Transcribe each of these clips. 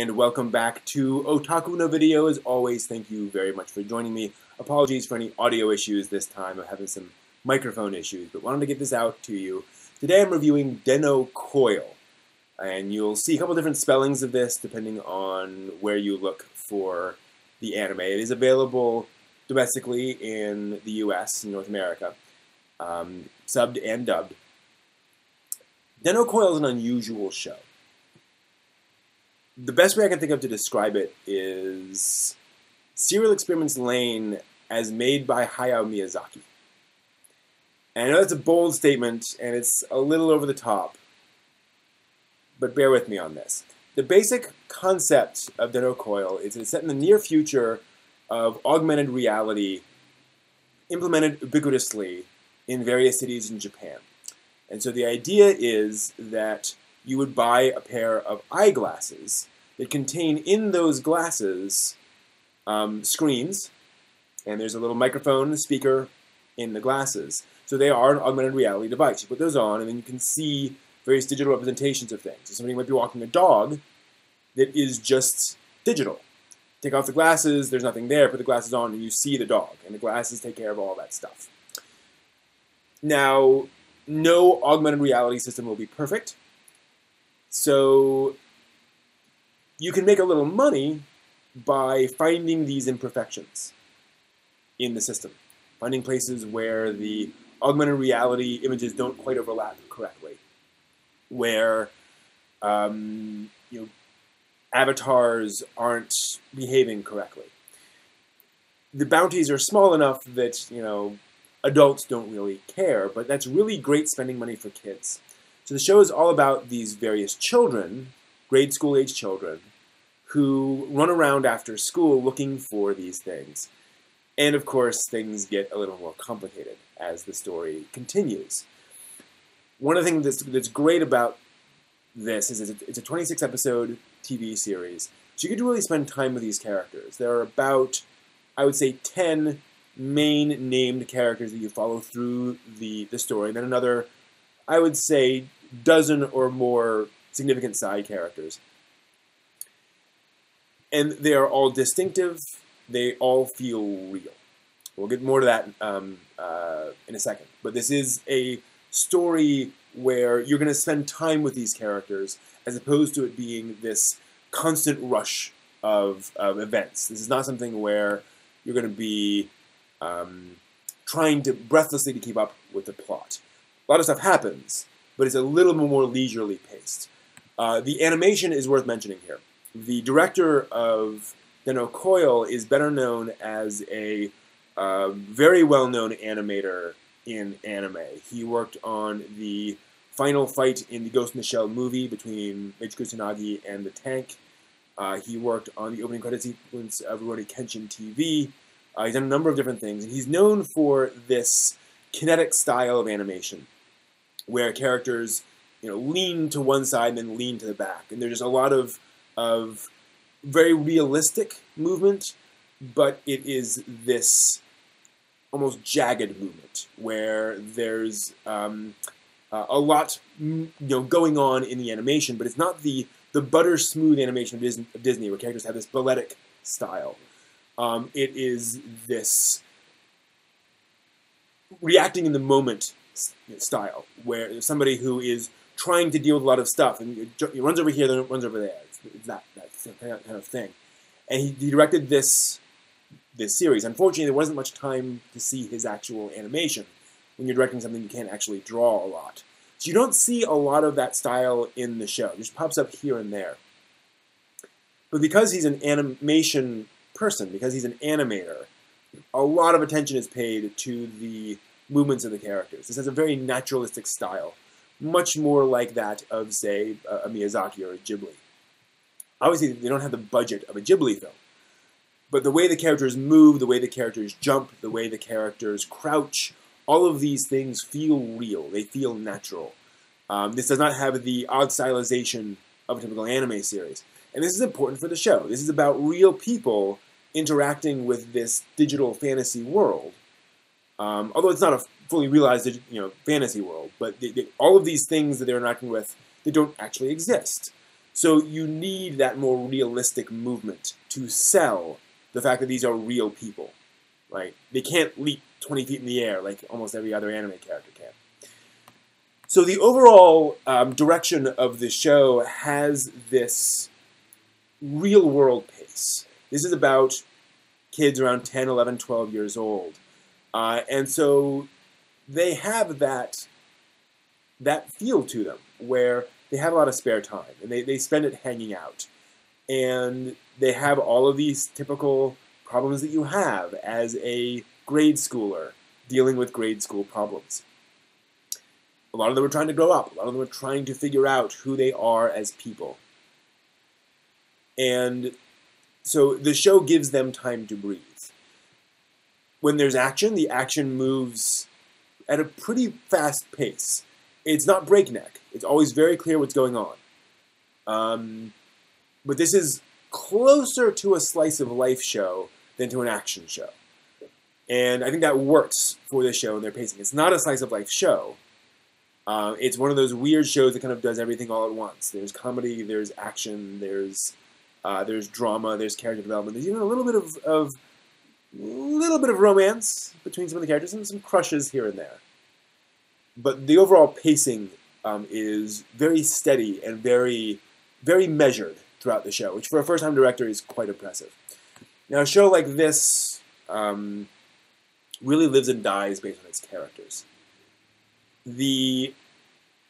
and welcome back to Otaku no Video. As always, thank you very much for joining me. Apologies for any audio issues this time. I'm having some microphone issues, but wanted to get this out to you. Today I'm reviewing Den-noh Coil, and you'll see a couple different spellings of this depending on where you look for the anime. It is available domestically in the US, in North America, um, subbed and dubbed. Den-noh Coil is an unusual show. The best way I can think of to describe it is Serial Experiments Lain as made by Hayao Miyazaki. And I know that's a bold statement and it's a little over the top, but bear with me on this. The basic concept of Den-noh Coil is it's set in the near future of augmented reality implemented ubiquitously in various cities in Japan. And so the idea is that you would buy a pair of eyeglasses that contain in those glasses um, screens, and there's a little microphone and speaker in the glasses. So they are an augmented reality device. You put those on, and then you can see various digital representations of things. So somebody might be walking a dog that is just digital. Take off the glasses, there's nothing there, put the glasses on, and you see the dog, and the glasses take care of all that stuff. Now, no augmented reality system will be perfect. So you can make a little money by finding these imperfections in the system, finding places where the augmented reality images don't quite overlap correctly, where um, you know avatars aren't behaving correctly. The bounties are small enough that you know adults don't really care, but that's really great spending money for kids. So the show is all about these various children, grade school age children, who run around after school looking for these things. And of course, things get a little more complicated as the story continues. One of the things that's, that's great about this is it's a 26 episode TV series. So you get to really spend time with these characters. There are about, I would say, 10 main named characters that you follow through the, the story, and then another, I would say, dozen or more significant side characters. And they are all distinctive, they all feel real. We'll get more to that um, uh, in a second. But this is a story where you're going to spend time with these characters as opposed to it being this constant rush of, of events. This is not something where you're going to be um, trying to breathlessly to keep up with the plot. A lot of stuff happens, but it's a little more leisurely paced. Uh, the animation is worth mentioning here. The director of Den-noh Coil is better known as a uh, very well-known animator in anime. He worked on the final fight in the Ghost in the Shell movie between Kusanagi and the tank. Uh, he worked on the opening credit sequence of Rurouni Kenshin TV. Uh, he's done a number of different things, and he's known for this kinetic style of animation, where characters, you know, lean to one side and then lean to the back, and there's just a lot of of very realistic movement, but it is this almost jagged movement where there's um, uh, a lot, you know, going on in the animation, but it's not the the butter smooth animation of Disney, of Disney where characters have this balletic style. Um, it is this reacting in the moment style, where somebody who is trying to deal with a lot of stuff and he runs over here, then runs over there. It's, that, that kind of thing. And he, he directed this this series. Unfortunately, there wasn't much time to see his actual animation. When you're directing something, you can't actually draw a lot. So you don't see a lot of that style in the show. It just pops up here and there. But because he's an animation person, because he's an animator, a lot of attention is paid to the movements of the characters. This has a very naturalistic style, much more like that of, say, a Miyazaki or a Ghibli. Obviously, they don't have the budget of a Ghibli film, but the way the characters move, the way the characters jump, the way the characters crouch, all of these things feel real. They feel natural. Um, this does not have the odd stylization of a typical anime series. And this is important for the show. This is about real people interacting with this digital fantasy world. Um, although it's not a fully realized you know fantasy world, but they, they, all of these things that they're interacting with, they don't actually exist. So you need that more realistic movement to sell the fact that these are real people, right? They can't leap 20 feet in the air like almost every other anime character can. So the overall um, direction of the show has this real world pace. This is about kids around 10, 11, 12 years old. Uh, and so they have that that feel to them where they have a lot of spare time and they, they spend it hanging out. And they have all of these typical problems that you have as a grade schooler dealing with grade school problems. A lot of them are trying to grow up. A lot of them are trying to figure out who they are as people. And so the show gives them time to breathe. When there's action, the action moves at a pretty fast pace. It's not breakneck. It's always very clear what's going on. Um, but this is closer to a slice of life show than to an action show. And I think that works for this show and their pacing. It's not a slice of life show. Uh, it's one of those weird shows that kind of does everything all at once. There's comedy, there's action, there's uh, there's drama, there's character development. There's even a little bit of, of little bit of romance between some of the characters and some crushes here and there. But the overall pacing um, is very steady and very very measured throughout the show, which for a first-time director is quite impressive. Now, a show like this um, really lives and dies based on its characters. The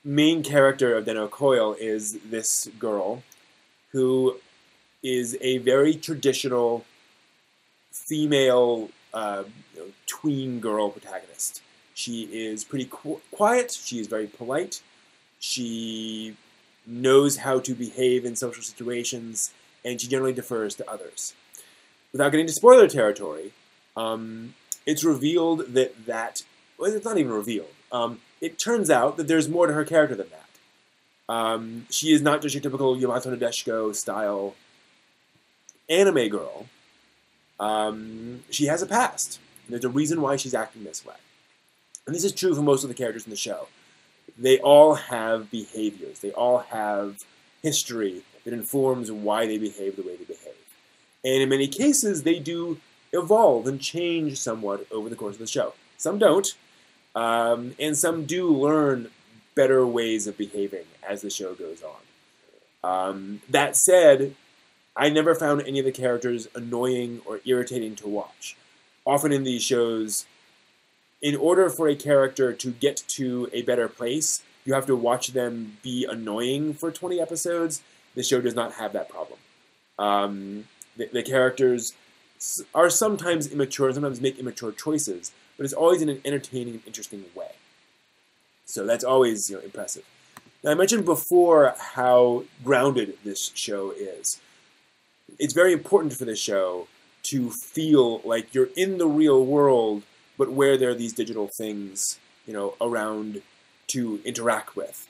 main character of Den-noh Coil is this girl who is a very traditional female uh, you know, tween girl protagonist. She is pretty qu- quiet, she is very polite, she knows how to behave in social situations, and she generally defers to others. Without getting to spoiler territory, um, it's revealed that that well, it's not even revealed. Um, it turns out that there's more to her character than that. Um, she is not just your typical Yamato Nadeshiko style anime girl. Um, she has a past. There's a reason why she's acting this way. And this is true for most of the characters in the show. They all have behaviors. They all have history that informs why they behave the way they behave. And in many cases, they do evolve and change somewhat over the course of the show. Some don't, um, and some do learn better ways of behaving as the show goes on. Um, that said, I never found any of the characters annoying or irritating to watch. Often in these shows, in order for a character to get to a better place, you have to watch them be annoying for 20 episodes. The show does not have that problem. Um, the, the characters are sometimes immature, sometimes make immature choices, but it's always in an entertaining and interesting way. So that's always you know, impressive. Now, I mentioned before how grounded this show is. It's very important for this show to feel like you're in the real world, but where there are these digital things, you know, around to interact with.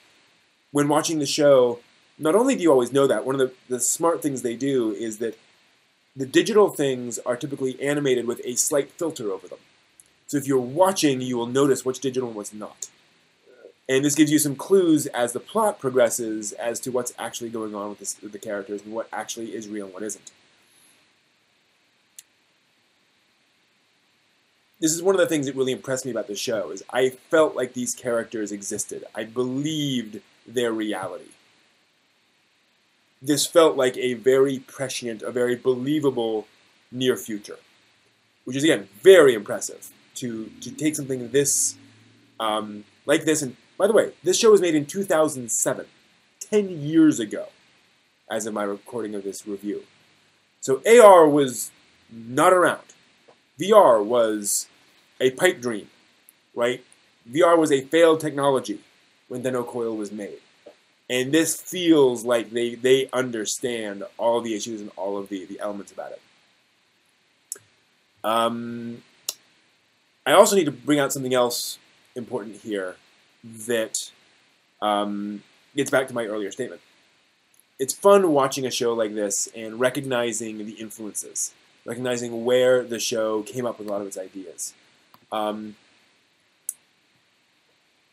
When watching the show, not only do you always know that, one of the, the smart things they do is that the digital things are typically animated with a slight filter over them. So if you're watching, you will notice what's digital and what's not. And this gives you some clues as the plot progresses as to what's actually going on with, this, with the characters and what actually is real and what isn't. This is one of the things that really impressed me about the show is I felt like these characters existed. I believed their reality this felt like a very prescient, a very believable near future, which is again very impressive to to take something this um, like this. And by the way, this show was made in 2007, 10 years ago, as of my recording of this review. So AR was not around. VR was a pipe dream, right? VR was a failed technology when Den-noh Coil was made and this feels like they they understand all the issues and all of the the elements about it. Um, I also need to bring out something else important here that um, gets back to my earlier statement. It's fun watching a show like this and recognizing the influences, recognizing where the show came up with a lot of its ideas. Um,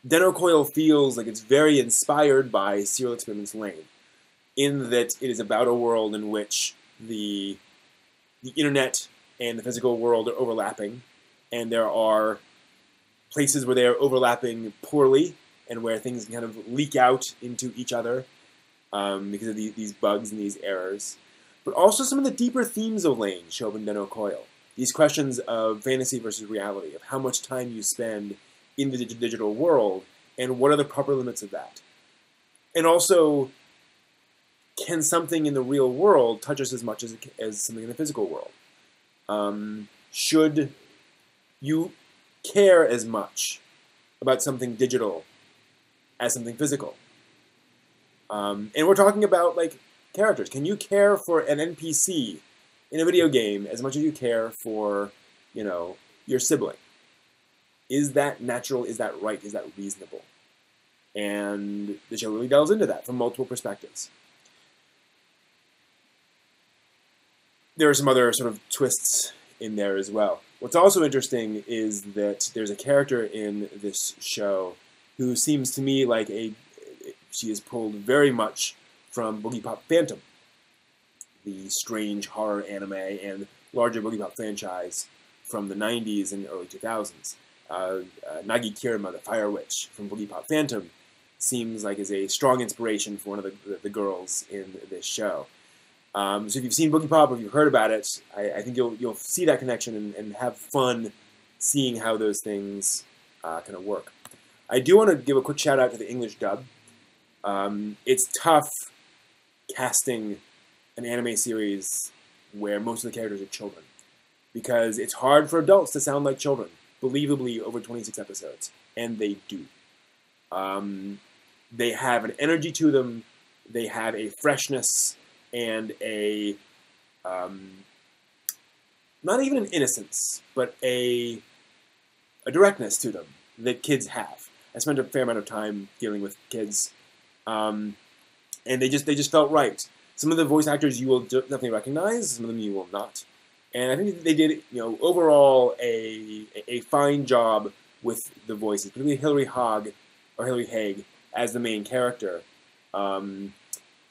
Coil feels like it's very inspired by Serial Experiments Lain. in that it is about a world in which the the internet and the physical world are overlapping, and there are places where they are overlapping poorly and where things kind of leak out into each other um, because of the, these bugs and these errors. But also some of the deeper themes of Lain show up in Den-noh Coil. These questions of fantasy versus reality, of how much time you spend in the digital world, and what are the proper limits of that. And also, can something in the real world touch us as much as, as something in the physical world? Um, should you care as much about something digital as something physical? Um, and we're talking about like characters. Can you care for an NPC in a video game as much as you care for, you know, your sibling? Is that natural? Is that right? Is that reasonable? And the show really delves into that from multiple perspectives. There are some other sort of twists in there as well. What's also interesting is that there's a character in this show who seems to me like a she is pulled very much from Boogiepop Phantom, the strange horror anime and larger Boogiepop franchise from the 90s and early 2000s. Uh, uh, Nagi Kirima, the Fire Witch from Boogiepop Phantom, seems like is a strong inspiration for one of the, the, the girls in this show. Um, so if you've seen Boogiepop or you've heard about it, I, I think you'll you'll see that connection and, and have fun seeing how those things uh, kind of work. I do want to give a quick shout out to the English dub. Um, it's tough casting an anime series where most of the characters are children because it's hard for adults to sound like children, believably over 26 episodes, and they do. Um, they have an energy to them, they have a freshness and a um, not even an innocence, but a a directness to them that kids have. I spent a fair amount of time dealing with kids, um, and they just they just felt right. Some of the voice actors you will definitely recognize, some of them you will not. And I think they did, you know, overall a a fine job with the voices, particularly Hillary Hogg or Hilary Haag as the main character. Um,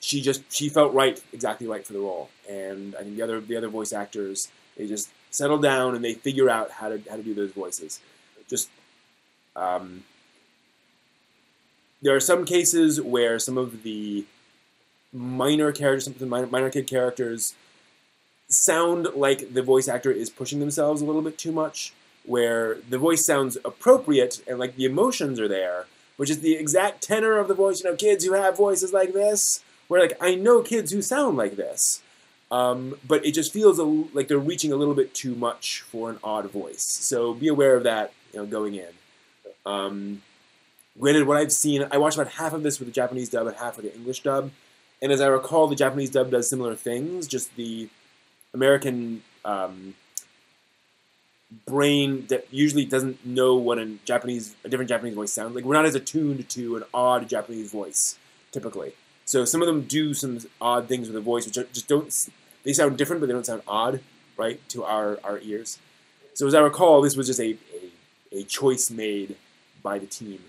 she just she felt right, exactly right for the role. And I think the other the other voice actors they just settle down and they figure out how to how to do those voices. Just um, there are some cases where some of the minor characters, some of the minor, minor kid characters, sound like the voice actor is pushing themselves a little bit too much. Where the voice sounds appropriate and like the emotions are there, which is the exact tenor of the voice. You know, kids who have voices like this where like I know kids who sound like this, um, but it just feels a, like they're reaching a little bit too much for an odd voice. So be aware of that, you know, going in. Um, granted, what I've seen, I watched about half of this with the Japanese dub and half with the English dub, and as I recall, the Japanese dub does similar things. Just the American um, brain that usually doesn't know what a Japanese, a different Japanese voice sounds like. We're not as attuned to an odd Japanese voice typically. So some of them do some odd things with the voice, which just don't. They sound different, but they don't sound odd, right, to our, our ears. So as I recall, this was just a, a, a choice made by the team.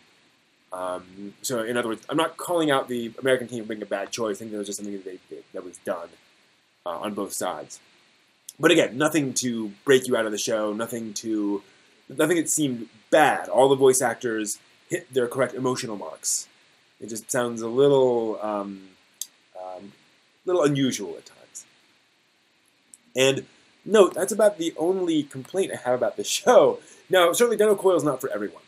Um, so in other words, I'm not calling out the American team for making a bad choice. I think that was just something that, they, that was done uh, on both sides. But again, nothing to break you out of the show. Nothing to nothing that seemed bad. All the voice actors hit their correct emotional marks. It just sounds a little, um, um, little unusual at times. And note, that's about the only complaint I have about the show. Now, certainly Den-noh Coil is not for everyone.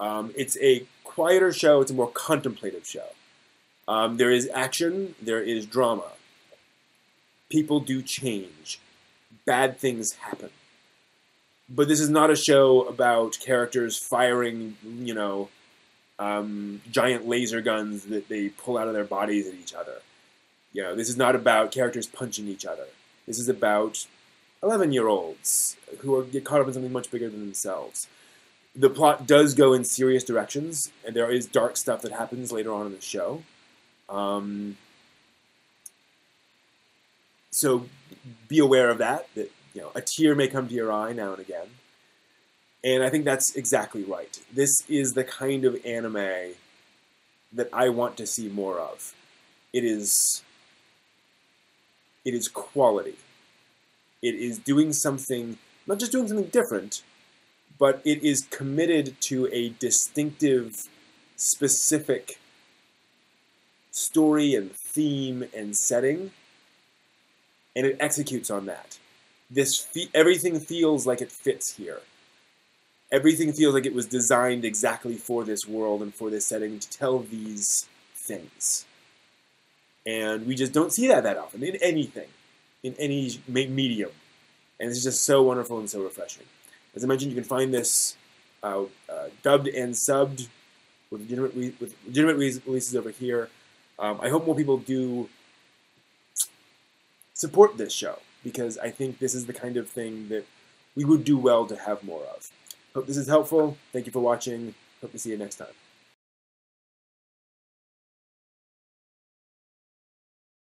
Um, it's a quieter show. It's a more contemplative show. Um, there is action. There is drama. People do change. Bad things happen. But this is not a show about characters firing, you know, um, giant laser guns that they pull out of their bodies at each other. You know, this is not about characters punching each other. This is about 11 year olds who are, get caught up in something much bigger than themselves. The plot does go in serious directions, and there is dark stuff that happens later on in the show. Um, so be aware of that. That you know, a tear may come to your eye now and again. And I think that's exactly right. This is the kind of anime that I want to see more of. It is it is quality. It is doing something, not just doing something different, but it is committed to a distinctive, specific story and theme and setting, and it executes on that. This fe- everything feels like it fits here. Everything feels like it was designed exactly for this world and for this setting to tell these things. And we just don't see that that often in anything, in any medium. And it's just so wonderful and so refreshing. As I mentioned, you can find this uh, uh, dubbed and subbed with legitimate, re- with legitimate re- releases over here. Um, I hope more people do support this show because I think this is the kind of thing that we would do well to have more of. Hope this is helpful. Thank you for watching. Hope to see you next time.